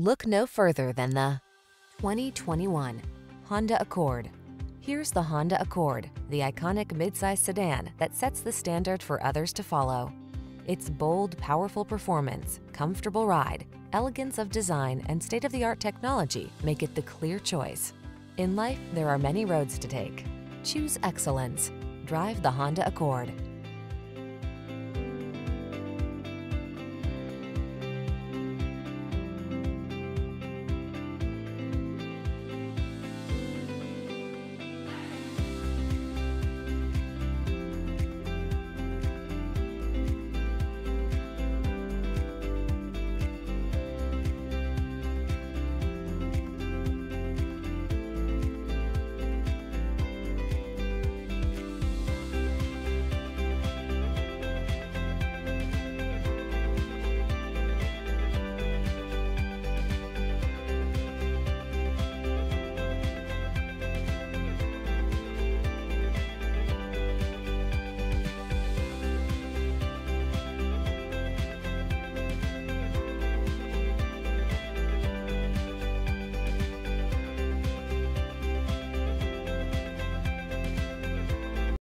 Look no further than the 2021 Honda Accord. Here's the Honda Accord, the iconic midsize sedan that sets the standard for others to follow. Its bold, powerful performance, comfortable ride, elegance of design, and state-of-the-art technology make it the clear choice. In life, there are many roads to take. Choose excellence. Drive the Honda Accord.